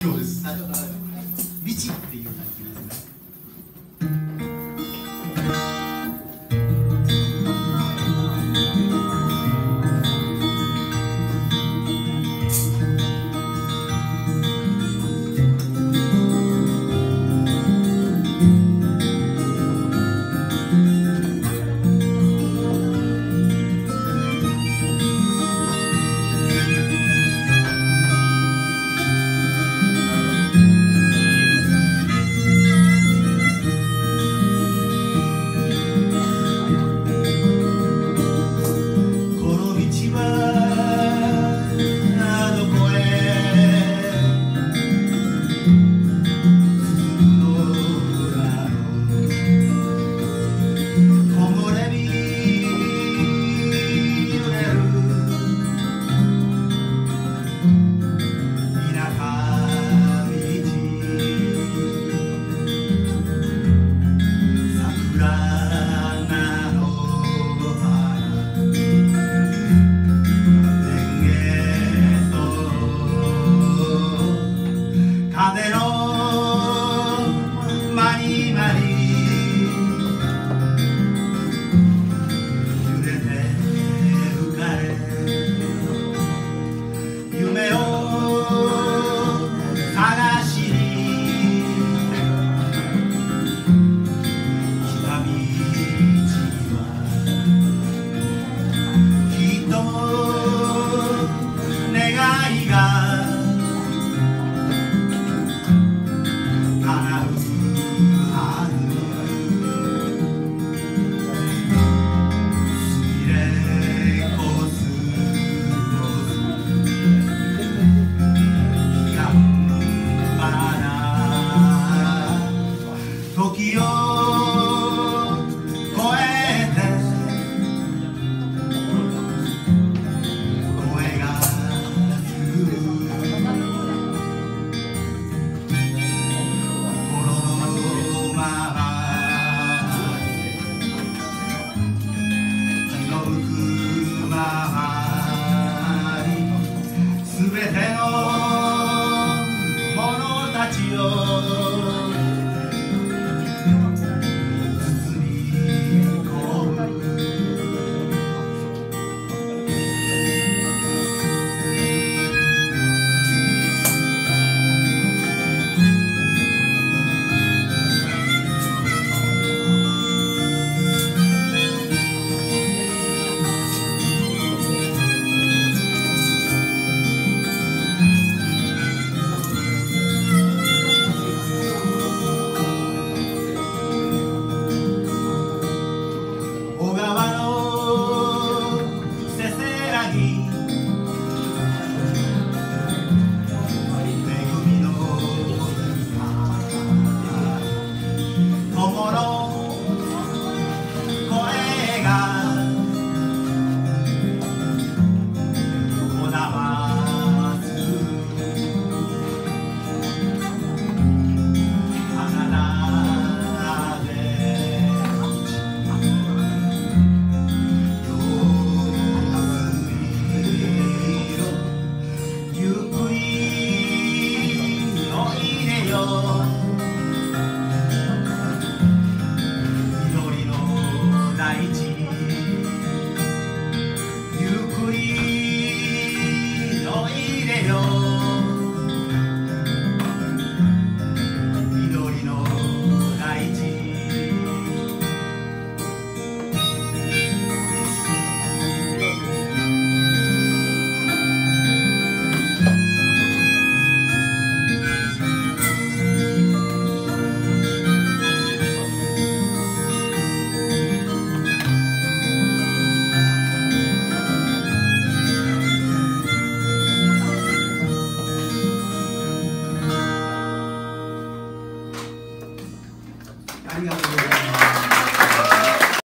です。道っていう。